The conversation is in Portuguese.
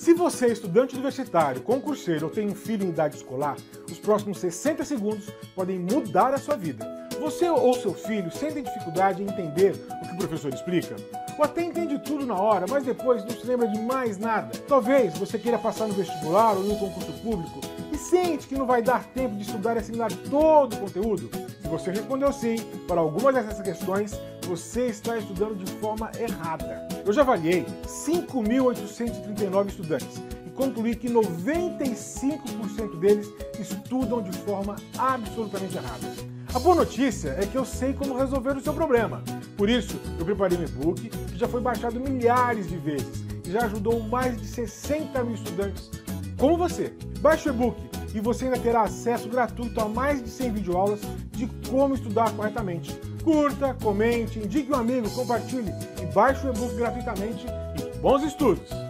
Se você é estudante universitário, concurseiro ou tem um filho em idade escolar, os próximos 60 segundos podem mudar a sua vida. Você ou seu filho sentem dificuldade em entender o que o professor explica? Ou até entende tudo na hora, mas depois não se lembra de mais nada? Talvez você queira passar no vestibular ou no concurso público e sente que não vai dar tempo de estudar e assimilar todo o conteúdo? Se você respondeu sim para algumas dessas questões, você está estudando de forma errada. Eu já avaliei 5.839 estudantes e concluí que 95% deles estudam de forma absolutamente errada. A boa notícia é que eu sei como resolver o seu problema. Por isso, eu preparei um e-book que já foi baixado milhares de vezes e já ajudou mais de 60 mil estudantes como você. Baixe o e-book e você ainda terá acesso gratuito a mais de 100 videoaulas de como estudar corretamente. Curta, comente, indique um amigo, compartilhe e baixe o e-book gratuitamente e bons estudos!